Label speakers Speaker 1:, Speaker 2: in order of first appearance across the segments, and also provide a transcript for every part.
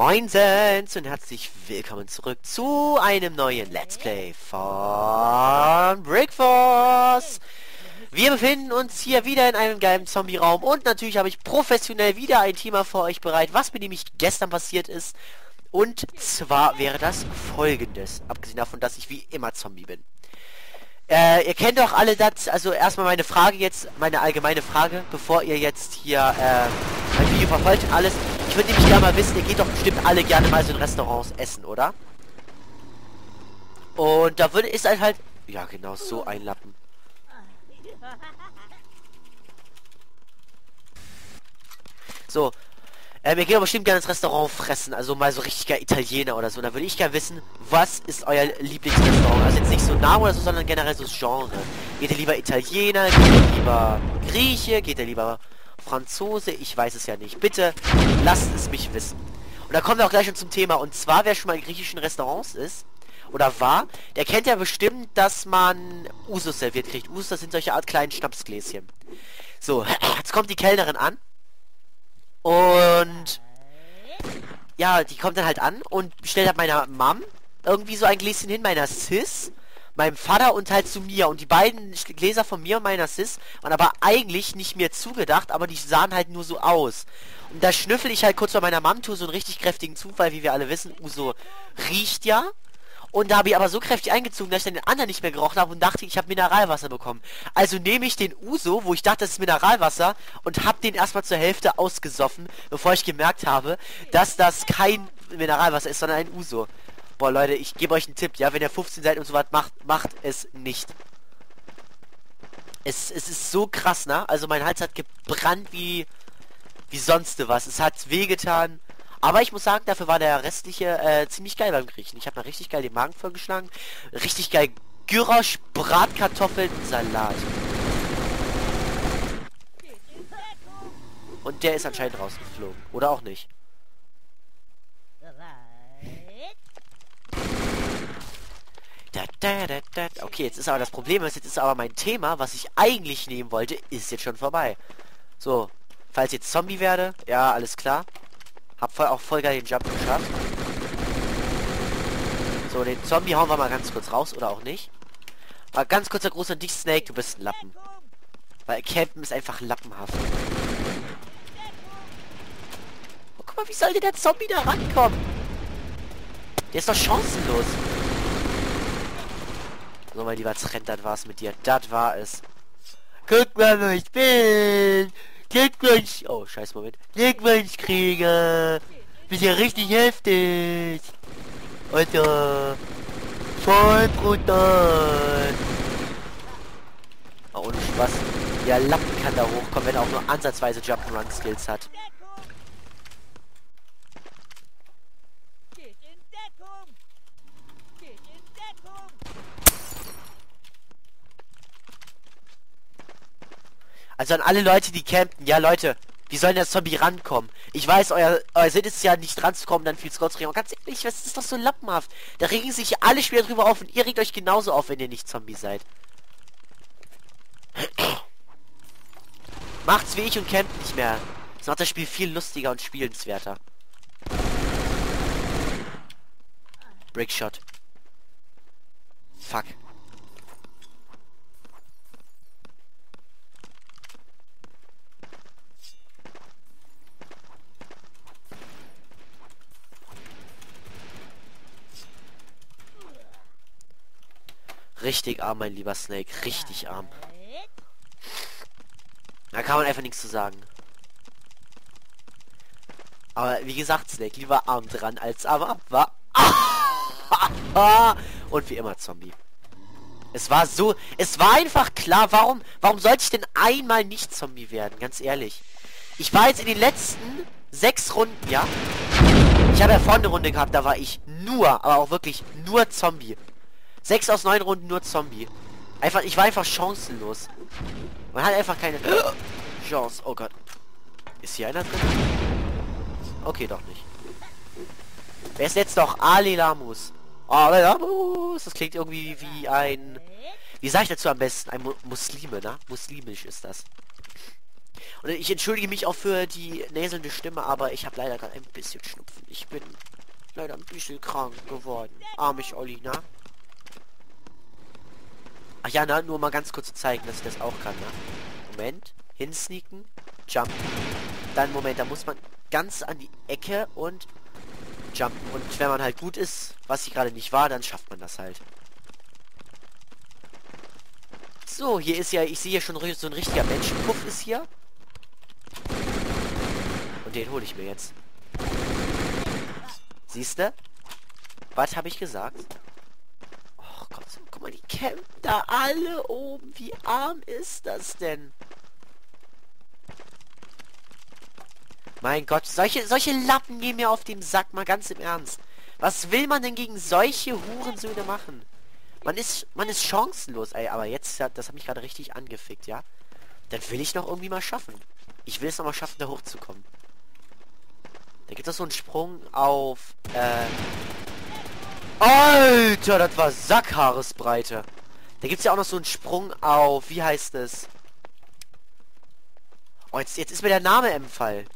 Speaker 1: Moinsens und herzlich willkommen zurück zu einem neuen Let's Play von Brickforce. Wir befinden uns hier wieder in einem geilen Zombie-Raum und natürlich habe ich professionell wieder ein Thema für euch bereit, was mir nämlich gestern passiert ist. Und zwar wäre das folgendes, abgesehen davon, dass ich wie immer Zombie bin. Äh, ihr kennt doch alle das, also erstmal meine Frage jetzt, meine allgemeine Frage, bevor ihr jetzt hier äh, mein Video verfolgt und alles. Ich würde nämlich gerne mal wissen, ihr geht doch bestimmt alle gerne mal so in Restaurants essen, oder? Und da würde ist halt halt, ja genau, so ein Lappen. So, äh, wir gehen aber bestimmt gerne ins Restaurant fressen, also mal so richtiger Italiener oder so. Da würde ich gerne wissen, was ist euer Lieblingsrestaurant? Also jetzt nicht so Name oder so, sondern generell so das Genre. Geht ihr lieber Italiener? Geht ihr lieber Grieche? Geht ihr lieber Franzose? Ich weiß es ja nicht. Bitte lasst es mich wissen. Und da kommen wir auch gleich schon zum Thema. Und zwar, wer schon mal in griechischen Restaurants ist, oder war, der kennt ja bestimmt, dass man Usus serviert kriegt. Usus, sind solche Art kleinen Schnapsgläschen. So, jetzt kommt die Kellnerin an und ja, die kommt dann halt an und stellt halt meiner Mom irgendwie so ein Gläschen hin, meiner Sis, meinem Vater und halt zu mir. Und die beiden Gläser von mir und meiner Sis waren aber eigentlich nicht mir zugedacht, aber die sahen halt nur so aus. Und da schnüffel ich halt kurz bei meiner Mom, tue so einen richtig kräftigen weil wie wir alle wissen, Uso riecht ja. Und da habe ich aber so kräftig eingezogen, dass ich dann den anderen nicht mehr gerochen habe und dachte, ich habe Mineralwasser bekommen. Also nehme ich den Uso, wo ich dachte, das ist Mineralwasser, und habe den erstmal zur Hälfte ausgesoffen, bevor ich gemerkt habe, dass das kein Mineralwasser ist, sondern ein Uso. Boah, Leute, ich gebe euch einen Tipp, ja, wenn ihr 15 seid und so was macht, macht es nicht. Es, es ist so krass, ne? Also mein Hals hat gebrannt wie, wie sonst was. Es hat wehgetan. Aber ich muss sagen, dafür war der restliche äh, ziemlich geil beim Griechen. Ich habe mir richtig geil den Magen vollgeschlagen. Richtig geil Gyrosch, Bratkartoffeln, Salat. Und der ist anscheinend rausgeflogen. Oder auch nicht. Da, da, da, da. Okay, jetzt ist aber das Problem, jetzt ist aber mein Thema, was ich eigentlich nehmen wollte, ist jetzt schon vorbei. So, falls jetzt Zombie werde, ja, alles klar. Hab voll, auch voll geil den Jump geschafft. So, den Zombie hauen wir mal ganz kurz raus, oder auch nicht. Mal ganz kurzer Gruß an dich, Snake, du bist ein Lappen. Weil Campen ist einfach lappenhaft. Oh, guck mal, wie soll denn der Zombie da rankommen? Der ist doch chancenlos. So, mein lieber Trend, das war's mit dir. Das war es. Guck mal, wo ich bin. Glückwunsch. Oh, scheiß Moment. Glückwunschkrieger. Bist ja richtig heftig. Alter. Voll brutal. Oh, ohne Spaß. Der Lappen kann da hochkommen, wenn er auch nur ansatzweise Jump'n'Run-Skills hat. Also an alle Leute, die campen. Ja, Leute, wie sollen der Zombie rankommen? Ich weiß, euer, euer Sinn ist ja nicht ranzukommen, dann viel Scott zu regen. ganz ehrlich, was ist doch so lappenhaft? Da regen sich alle Spieler drüber auf und ihr regt euch genauso auf, wenn ihr nicht Zombie seid. Macht's wie ich und campt nicht mehr. Das macht das Spiel viel lustiger und spielenswerter. Brickshot. Fuck. Richtig arm, mein lieber Snake. Richtig arm. Da kann man einfach nichts zu sagen. Aber wie gesagt, Snake, lieber arm dran als arm ab, war. Und wie immer Zombie. Es war so, es war einfach klar, warum, warum sollte ich denn einmal nicht Zombie werden, ganz ehrlich. Ich war jetzt in den letzten sechs Runden, ja. Ich habe ja vorne eine Runde gehabt, da war ich nur, aber auch wirklich nur Zombie. Sechs aus neun Runden nur Zombie. Einfach, ich war einfach chancenlos. Man hat einfach keine Chance. Oh Gott. Ist hier einer drin? Okay, doch nicht. Wer ist jetzt noch? Ali Lamus. Ali Lamus. Das klingt irgendwie wie ein... Wie sage ich dazu am besten? Ein Mu Muslime, ne? Muslimisch ist das. Und ich entschuldige mich auch für die näselnde Stimme, aber ich habe leider gerade ein bisschen Schnupfen. Ich bin leider ein bisschen krank geworden. Armig Olli, na? Ach ja, na, nur mal ganz kurz zeigen, dass ich das auch kann, ne? Moment. Hinsneaken. Jump. Dann, Moment, da muss man ganz an die Ecke und jumpen. Und wenn man halt gut ist, was ich gerade nicht war, dann schafft man das halt. So, hier ist ja, ich sehe hier schon so ein richtiger Menschenpuff ist hier. Und den hole ich mir jetzt. Siehst du? Was habe ich gesagt? Guck mal, die campen da alle oben. Wie arm ist das denn? Mein Gott, solche, solche Lappen gehen mir auf den Sack, mal ganz im Ernst. Was will man denn gegen solche Hurensöhne machen? Man ist, man ist chancenlos, ey, aber jetzt, das hat mich gerade richtig angefickt, ja? Dann will ich noch irgendwie mal schaffen. Ich will es noch mal schaffen, da hochzukommen. Da gibt es so einen Sprung auf, äh... Alter, das war Sackhaaresbreite. Da gibt es ja auch noch so einen Sprung auf, wie heißt es? Oh, jetzt, jetzt ist mir der Name empfallen.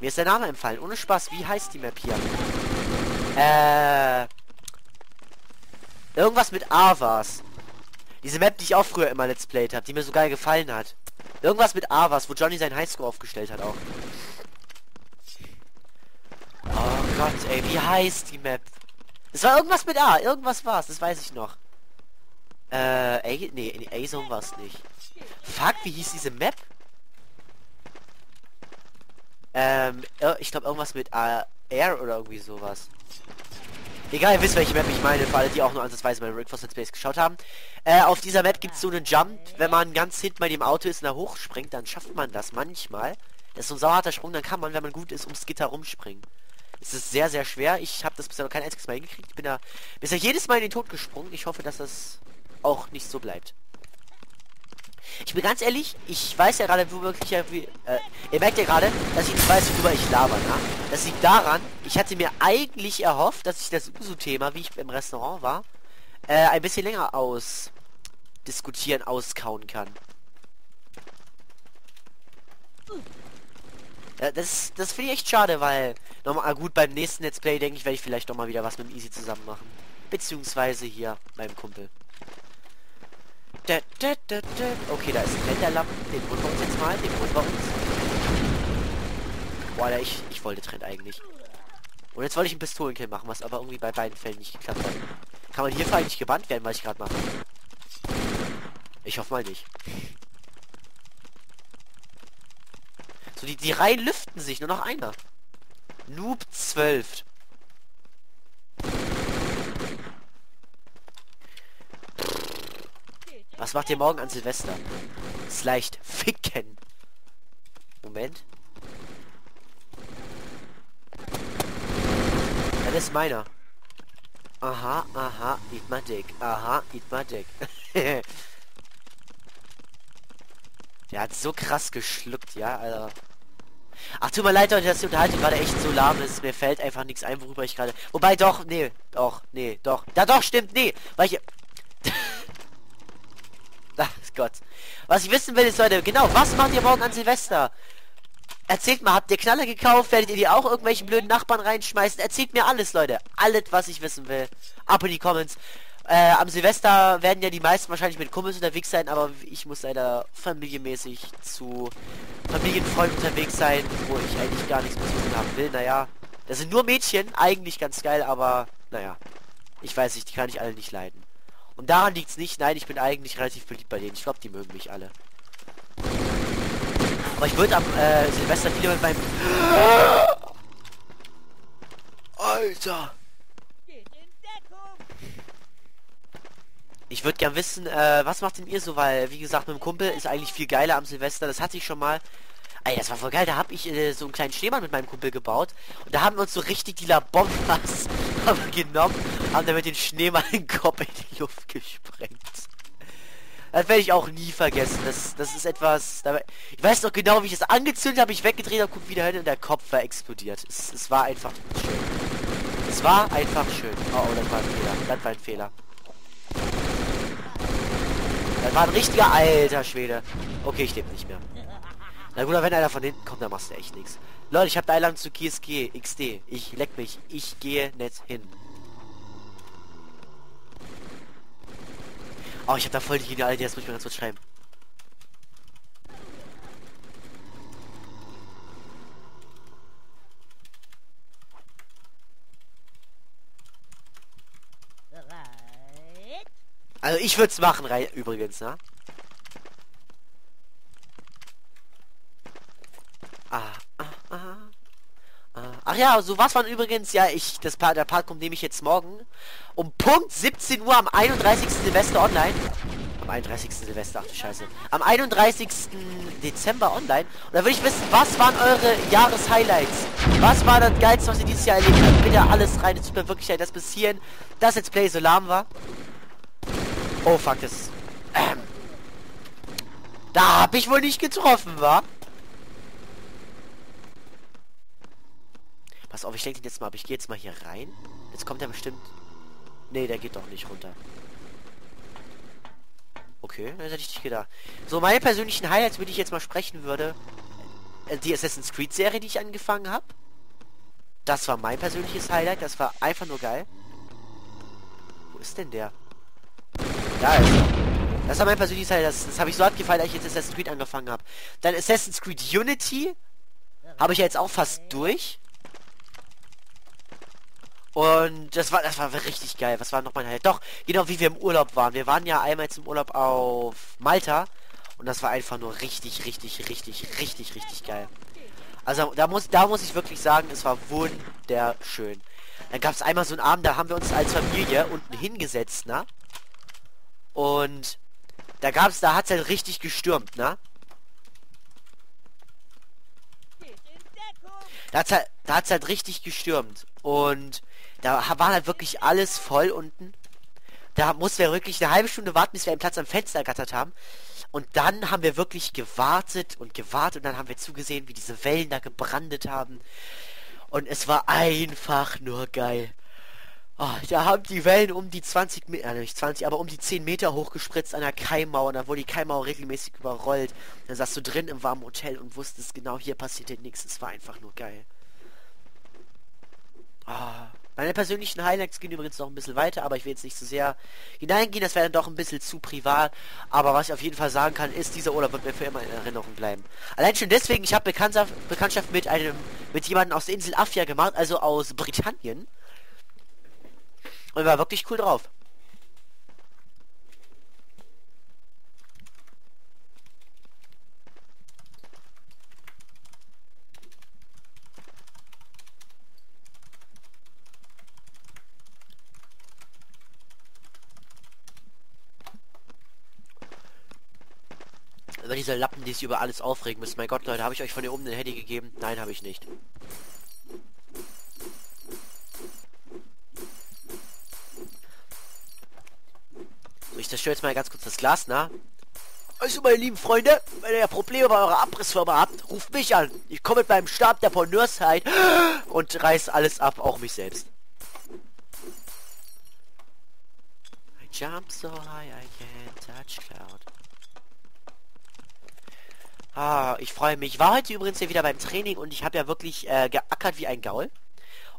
Speaker 1: Mir ist der Name empfallen. Ohne Spaß, wie heißt die Map hier? Äh... Irgendwas mit A war's. Diese Map, die ich auch früher immer Let's Played habe, die mir so geil gefallen hat. Irgendwas mit A war's, wo Johnny seinen Highscore aufgestellt hat auch. Oh Gott, ey, wie heißt die Map? Es war irgendwas mit A, irgendwas war's, das weiß ich noch. Äh, A, nee, A-Zone war's nicht. Fuck, wie hieß diese Map? Ähm, ich glaube irgendwas mit A, oder irgendwie sowas. Egal, ihr wisst, welche Map ich meine, für alle, die auch nur ansatzweise bei Rick Let's Space geschaut haben. Äh, auf dieser Map gibt es so einen Jump, wenn man ganz hinten bei dem Auto ist und da hochspringt, dann schafft man das manchmal. Das ist so ein sauharter Sprung, dann kann man, wenn man gut ist, ums Gitter rumspringen. Es ist sehr, sehr schwer. Ich habe das bisher noch kein einziges Mal hingekriegt. Ich bin da bisher jedes Mal in den Tod gesprungen. Ich hoffe, dass das auch nicht so bleibt. Ich bin ganz ehrlich, ich weiß ja gerade, wo wirklich äh, ihr merkt ja gerade, dass ich nicht weiß, worüber ich laber, ne? Das liegt daran, ich hatte mir eigentlich erhofft, dass ich das Uso-Thema, wie ich im Restaurant war, äh, ein bisschen länger aus diskutieren, auskauen kann. Ja, das, das finde ich echt schade, weil nochmal gut beim nächsten Let's Play denke ich, werde ich vielleicht noch mal wieder was mit Easy zusammen machen. Beziehungsweise hier beim Kumpel. Okay, da ist ein Renderlappen. Den holen wir uns jetzt mal. Den holen wir uns. Boah, ich, ich wollte Trend eigentlich. Und jetzt wollte ich einen Pistolenkill machen, was aber irgendwie bei beiden Fällen nicht geklappt hat. Kann man hierfür eigentlich gebannt werden, was ich gerade mache? Ich hoffe mal nicht. Die, die Reihen lüften sich. Nur noch einer. Noob 12. Was macht ihr morgen an Silvester? Ist leicht. Ficken. Moment. Das ist meiner. Aha, aha, eat my dick. Aha, eat my dick. Der hat so krass geschluckt, ja, Alter. Ach, tut mir leid, Leute, dass die Unterhaltung gerade echt so lahm ist. Mir fällt einfach nichts ein, worüber ich gerade... Wobei, doch, nee, doch, nee, doch. Ja, doch, stimmt, nee. Weil ich... Ach Gott. Was ich wissen will, ist, Leute, genau, was macht ihr morgen an Silvester? Erzählt mal, habt ihr Knaller gekauft? Werdet ihr die auch irgendwelchen blöden Nachbarn reinschmeißen? Erzählt mir alles, Leute. Alles, was ich wissen will. Ab in die Comments. Äh, am Silvester werden ja die meisten wahrscheinlich mit Kumpels unterwegs sein, aber ich muss leider familienmäßig zu Familienfreunden unterwegs sein, wo ich eigentlich gar nichts mehr zu tun haben will. Naja, das sind nur Mädchen, eigentlich ganz geil, aber naja, ich weiß nicht, die kann ich alle nicht leiden. Und daran liegt es nicht. Nein, ich bin eigentlich relativ beliebt bei denen. Ich glaube, die mögen mich alle. Aber ich würde am äh, Silvester wieder mit meinem... Alter! Ich würde gern wissen, äh, was macht denn ihr so, weil, wie gesagt, mit dem Kumpel ist eigentlich viel geiler am Silvester. Das hatte ich schon mal. Ey, das war voll geil. Da habe ich äh, so einen kleinen Schneemann mit meinem Kumpel gebaut. Und da haben wir uns so richtig die Labombas genommen. Haben damit den Schneemann den Kopf in die Luft gesprengt. Das werde ich auch nie vergessen. Das, das ist etwas... ich weiß noch genau, wie ich es angezündet habe. Ich weggedreht habe, guck wieder hin und der Kopf war explodiert. Es, es war einfach schön. Es war einfach schön. Oh, oh, das war ein Fehler. Das war ein Fehler. Das war ein richtiger alter Schwede. Okay, ich lebe nicht mehr. Na gut, wenn einer von hinten kommt, dann machst du echt nichts. Leute, ich habe Einladung zu KSG, XD. Ich leck mich. Ich gehe nicht hin. Oh, ich habe da voll die Idee. Das muss ich mir ganz kurz schreiben. Also ich würde es machen, übrigens, ne? Ah, ah, ah. Ach ja, so was waren übrigens, ja, ich, das Part, der Part kommt nämlich jetzt morgen um Punkt 17 Uhr am 31. Silvester online. Am 31. Silvester, ach du Scheiße. Am 31. Dezember online. Und da würde ich wissen, was waren eure Jahreshighlights? Was war das Geilste, was ihr dieses Jahr erlebt habt? Bitte alles rein. Es tut mir wirklich leid, dass bis hierhin das Let's Play so lahm war. Oh fuck, das... Ähm, da hab ich wohl nicht getroffen, wa? Pass auf, ich denke jetzt mal ab. Ich gehe jetzt mal hier rein. Jetzt kommt er bestimmt... Nee, der geht doch nicht runter. Okay, das hätte ich nicht gedacht. So, meine persönlichen Highlights, würde ich jetzt mal sprechen würde. Äh, die Assassin's Creed Serie, die ich angefangen habe. Das war mein persönliches Highlight. Das war einfach nur geil. Wo ist denn der? Da ist er. Das war mein persönliches Highlight. Das, das habe ich so abgefallen, als ich jetzt Assassin's Creed angefangen habe. Dann Assassin's Creed Unity. Habe ich jetzt auch fast durch. Und das war das war richtig geil. Was war noch mein Highlight? Doch, genau wie wir im Urlaub waren. Wir waren ja einmal zum Urlaub auf Malta. Und das war einfach nur richtig, richtig, richtig, richtig, richtig geil. Also da muss, da muss ich wirklich sagen, es war wunderschön. Dann gab es einmal so einen Abend, da haben wir uns als Familie unten hingesetzt, ne? Und da gab es, da hat es halt richtig gestürmt, ne? Da hat halt, da hat's halt richtig gestürmt. Und da war halt wirklich alles voll unten. Da mussten wir wirklich eine halbe Stunde warten, bis wir einen Platz am Fenster ergattert haben. Und dann haben wir wirklich gewartet und gewartet und dann haben wir zugesehen, wie diese Wellen da gebrandet haben. Und es war einfach nur geil. Oh, da haben die Wellen um die 20 Meter, äh, nicht 20, aber um die 10 Meter hochgespritzt an der Keimmauer. Und dann wurde die Keimmauer regelmäßig überrollt. Dann saß du drin im warmen Hotel und wusstest genau, hier passierte nichts. Es war einfach nur geil. Oh. Meine persönlichen Highlights gehen übrigens noch ein bisschen weiter, aber ich will jetzt nicht zu so sehr hineingehen, das wäre dann doch ein bisschen zu privat. Aber was ich auf jeden Fall sagen kann, ist, dieser Urlaub wird mir für immer in Erinnerung bleiben. Allein schon deswegen, ich habe Bekanntschaft, Bekanntschaft mit einem, mit jemandem aus der Insel Afia gemacht, also aus Britannien. Und war wirklich cool drauf. diese Lappen, die sich über alles aufregen müssen. Mein Gott, Leute, habe ich euch von hier oben den Handy gegeben? Nein, habe ich nicht. Ich zerstöre jetzt mal ganz kurz das Glas, na? Also, meine lieben Freunde, wenn ihr Probleme bei eurer Abrissfirma habt, ruft mich an. Ich komme mit meinem Stab der Porneursheit und reiß alles ab, auch mich selbst. I jump so high I can't touch cloud. Ah, ich freue mich. Ich war heute übrigens hier wieder beim Training und ich habe ja wirklich äh, geackert wie ein Gaul.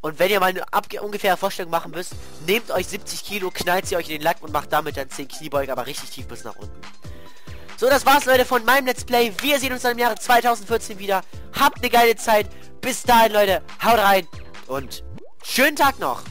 Speaker 1: Und wenn ihr mal eine ungefähre Vorstellung machen müsst, nehmt euch 70 Kilo, knallt sie euch in den Lack und macht damit dann 10 Kniebeugen, aber richtig tief bis nach unten. So, das war's, Leute, von meinem Let's Play. Wir sehen uns dann im Jahre 2014 wieder. Habt eine geile Zeit. Bis dahin, Leute. Haut rein und schönen Tag noch.